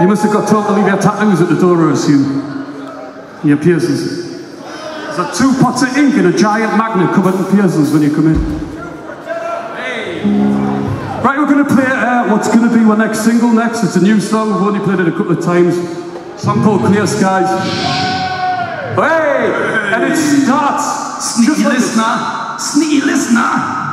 You must have got told to leave your tattoos at the door, I assume. Your piercings. There's like two pots of ink and a giant magnet covered in piercings when you come in. Right, we're going to play uh, what's going to be my next single next. It's a new song, we've only played it a couple of times. A song called Clear Skies. Hey! And it starts Sneaky just listener, sneaky listener.